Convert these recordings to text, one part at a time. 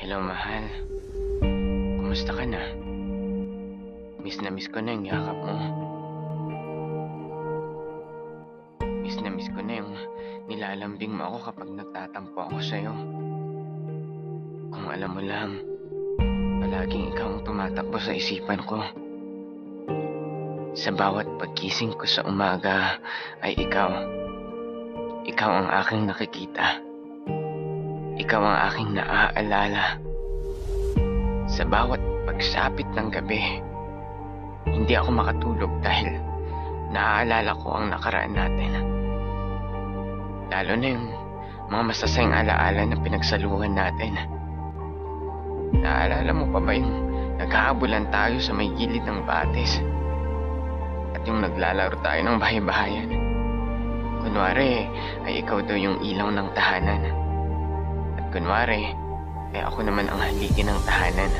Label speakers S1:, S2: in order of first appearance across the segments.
S1: Hello, mahal. Kumusta ka na? Miss na miss ko na yung yakap mo. Miss na miss ko na yung nilalambing mo ako kapag nagtatampo ako sa'yo. Kung alam mo lang, palaging ikaw ang tumatakbo sa isipan ko. Sa bawat pagkising ko sa umaga ay ikaw. Ikaw ang aking nakikita. Ikaw ang aking naaalala. Sa bawat pagsapit ng gabi, hindi ako makatulog dahil naaalala ko ang nakaraan natin. Lalo na yung mga masasayang alaala na pinagsaluhan natin. Naalala mo pa ba yung nagkakabulan tayo sa may gilid ng batis? At yung naglalaro tayo ng bahay-bahayan. Kunwari, ay ikaw daw yung ilaw ng tahanan. Kunwari, ay ako naman ang haligi ng tahanan.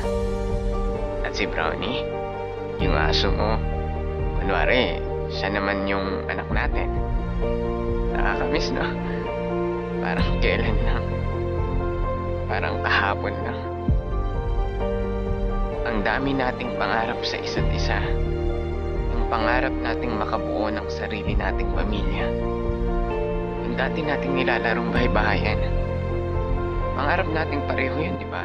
S1: At si Brownie, yung aso mo, kunwari, siya naman yung anak natin. Nakakamiss, no? Parang kailan lang. Parang kahapon lang. Ang dami nating pangarap sa isa't isa. Yung pangarap nating makabuo ng sarili nating pamilya. Yung dati nating nilalarong bahay-bahayan. Pangarap nating pareho yun, di ba?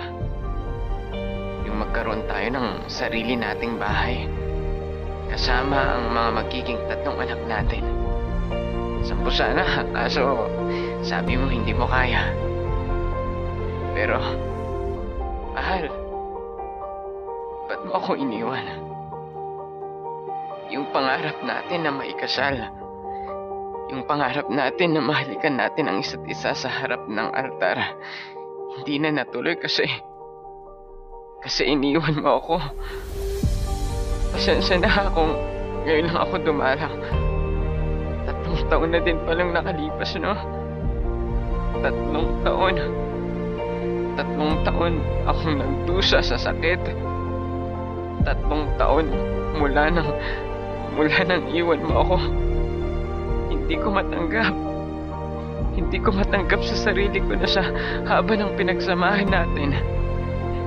S1: Yung magkaroon tayo ng sarili nating bahay. Kasama ang mga magiging tatlong anak natin. Sampu sana, kaso sabi mo hindi mo kaya. Pero, mahal, ba't mo ako iniwan? Yung pangarap natin na maikasal. Yung pangarap natin na mahalikan natin ang isa't isa sa harap ng altar. Hindi na natuloy kasi... Kasi iniwan mo ako. Pasensya na kung ngayon lang ako dumalang. Tatlong taon na din palang nakalipas, no? Tatlong taon. Tatlong taon akong nagdusa sa sakit. Tatlong taon mula nang mula nang iwan mo ako. Hindi ko matanggap. Hindi ko matanggap sa sarili ko na sa haba ng pinagsamahan natin.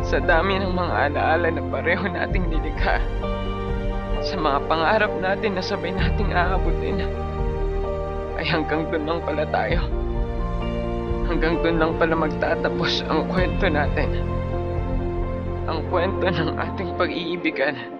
S1: Sa dami ng mga alaala na pareho nating nilikha. Sa mga pangarap natin na sabay nating aabutin. Ay hanggang doon lang pala tayo. Hanggang doon lang pala magtatapos ang kwento natin. Ang kwento ng ating pag-iibigan.